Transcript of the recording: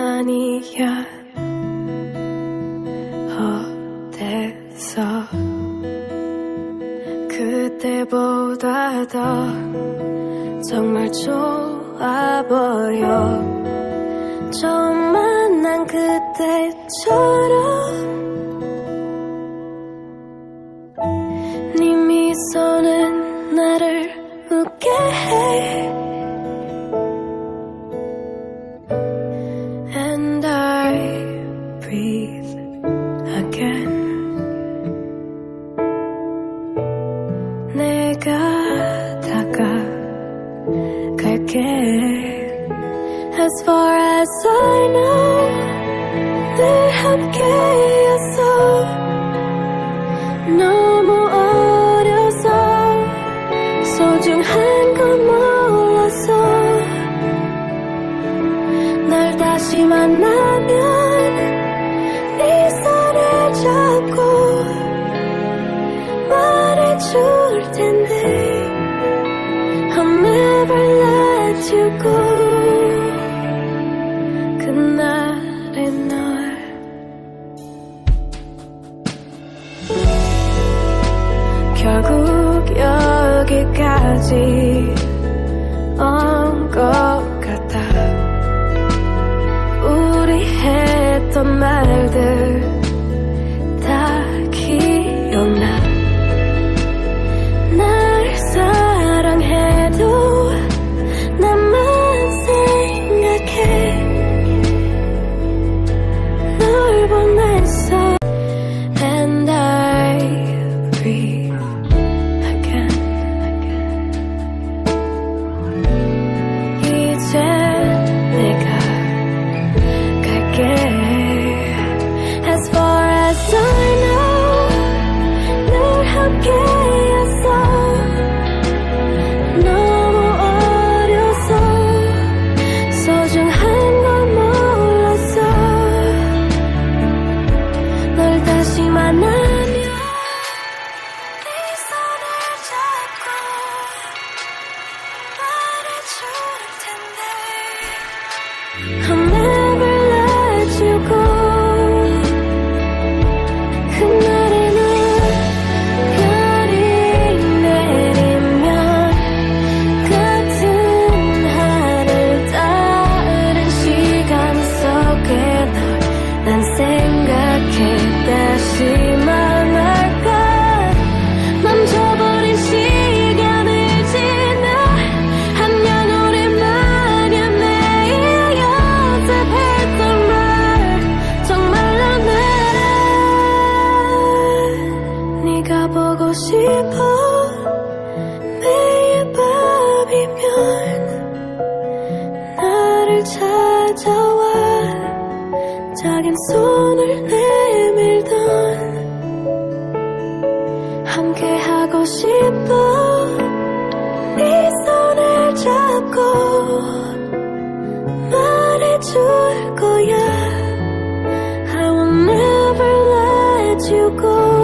나만이야 어때서 그때보다 더 정말 좋아 보여 처음 만난 그때처럼 네 미소는 나를 웃게 해 breathe again. 내가 다가갈게. As far as I know 늘 함께였어 너무 어려서 소중한 건 몰랐어 널 다시 만나면 go 그날의 널 결국 여기까지 온 것 같아. 우리 했던 말들 哼。 싶어 매일 밤이면 나를 찾아와 작은 손을 내밀던 함께 하고 싶어 네 손을 잡고 말해줄 거야 I will never let you go